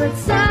favorite sound.